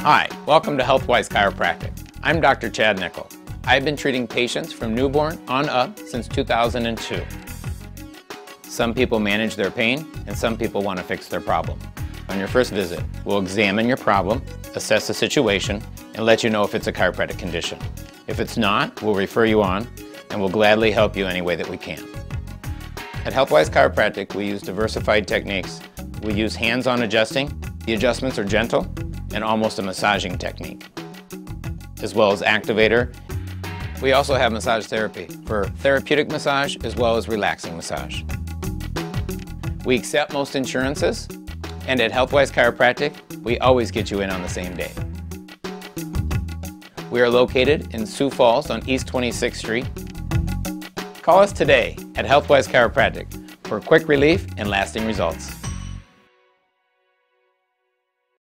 Hi, welcome to HealthWise Chiropractic. I'm Dr. Chad Nickel. I've been treating patients from newborn on up since 2002. Some people manage their pain and some people want to fix their problem. On your first visit, we'll examine your problem, assess the situation, and let you know if it's a chiropractic condition. If it's not, we'll refer you on and we'll gladly help you any way that we can. At HealthWise Chiropractic, we use diversified techniques. We use hands-on adjusting. The adjustments are gentle and almost a massaging technique, as well as activator. We also have massage therapy for therapeutic massage as well as relaxing massage. We accept most insurances, and at HealthWise Chiropractic, we always get you in on the same day. We are located in Sioux Falls on East 26th Street. Call us today at HealthWise Chiropractic for quick relief and lasting results.